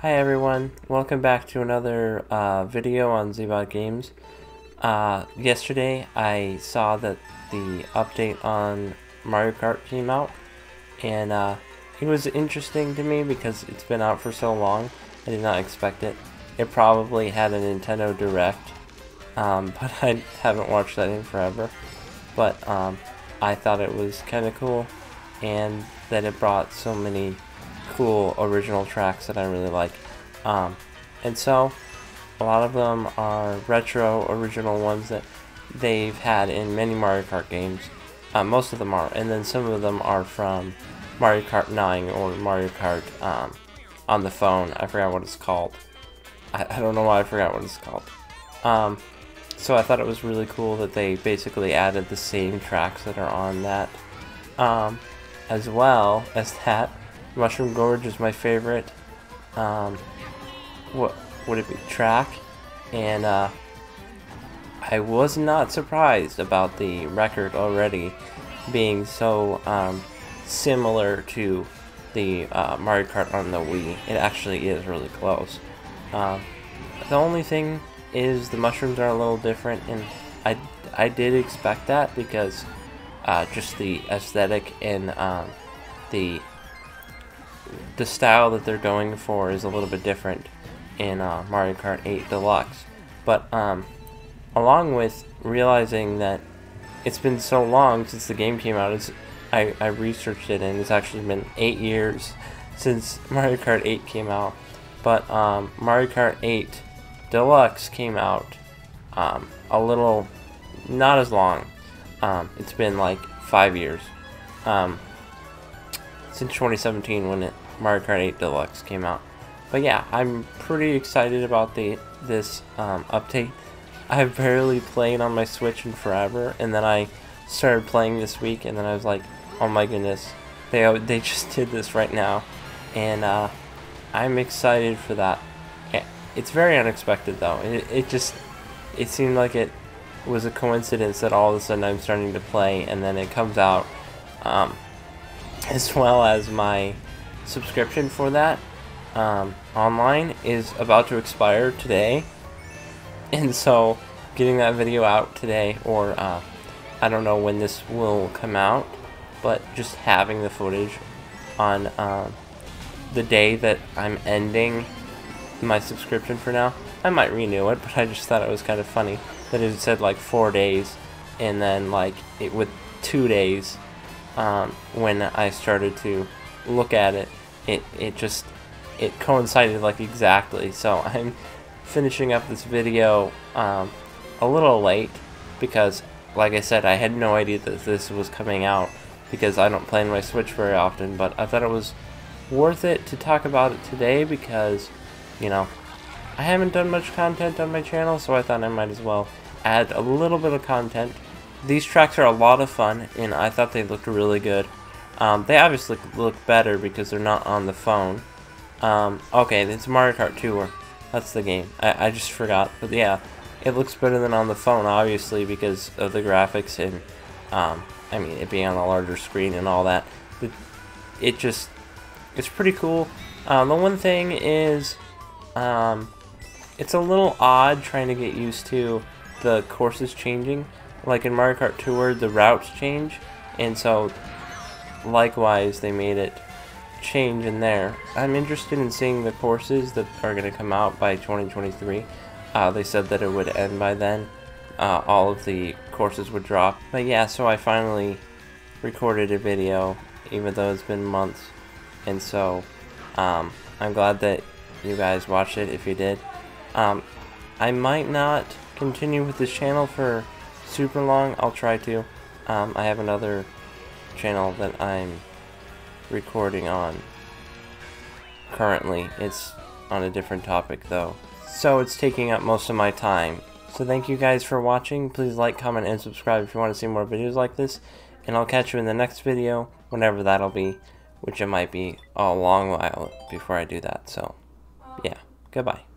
Hi everyone, welcome back to another uh, video on Zbot Games. Uh, yesterday I saw that the update on Mario Kart came out, and uh, it was interesting to me because it's been out for so long. I did not expect it. It probably had a Nintendo Direct, um, but I haven't watched that in forever. But um, I thought it was kind of cool, and that it brought so many cool original tracks that I really like. Um, and so, a lot of them are retro original ones that they've had in many Mario Kart games. Uh, most of them are, and then some of them are from Mario Kart 9 or Mario Kart um, on the phone. I forgot what it's called. I, I, don't know why I forgot what it's called. Um, so I thought it was really cool that they basically added the same tracks that are on that. Um, as well as that, Mushroom Gorge is my favorite. Um, what would it be? Track, and uh, I was not surprised about the record already being so um, similar to the uh, Mario Kart on the Wii. It actually is really close. Um, the only thing is the mushrooms are a little different, and I, I did expect that because uh, just the aesthetic and um, the the style that they're going for is a little bit different in uh, Mario Kart 8 Deluxe. But um, along with realizing that it's been so long since the game came out, it's, I, I researched it and it's actually been 8 years since Mario Kart 8 came out. But um, Mario Kart 8 Deluxe came out um, a little, not as long. Um, it's been like 5 years. Um, since 2017 when it, Mario Kart 8 Deluxe came out. But yeah, I'm pretty excited about the this um, update. I've barely played on my Switch in forever, and then I started playing this week, and then I was like, oh my goodness, they they just did this right now, and uh, I'm excited for that. It's very unexpected though. It, it just it seemed like it was a coincidence that all of a sudden I'm starting to play, and then it comes out, um, as well as my subscription for that um, online is about to expire today. And so, getting that video out today, or uh, I don't know when this will come out, but just having the footage on uh, the day that I'm ending my subscription for now, I might renew it, but I just thought it was kind of funny that it said like four days, and then like it with two days um, when I started to look at it, it it just it coincided like exactly. So I'm finishing up this video um, a little late because, like I said, I had no idea that this was coming out because I don't play my Switch very often. But I thought it was worth it to talk about it today because, you know, I haven't done much content on my channel, so I thought I might as well add a little bit of content. These tracks are a lot of fun, and I thought they looked really good. Um, they obviously look better because they're not on the phone, um, okay, it's Mario Kart Tour. That's the game. I, I just forgot. But yeah, it looks better than on the phone, obviously, because of the graphics and, um, I mean, it being on a larger screen and all that. But it just, it's pretty cool. Um, the one thing is, um, it's a little odd trying to get used to the courses changing. Like in Mario Kart Tour, the routes change, and so likewise they made it change in there. I'm interested in seeing the courses that are going to come out by 2023. Uh, they said that it would end by then. Uh, all of the courses would drop. But yeah, so I finally recorded a video, even though it's been months. And so um, I'm glad that you guys watched it if you did. Um, I might not continue with this channel for super long. I'll try to. Um, I have another channel that I'm recording on currently. It's on a different topic though. So it's taking up most of my time. So thank you guys for watching. Please like, comment, and subscribe if you want to see more videos like this. And I'll catch you in the next video, whenever that'll be, which it might be a long while before I do that. So, yeah. Goodbye.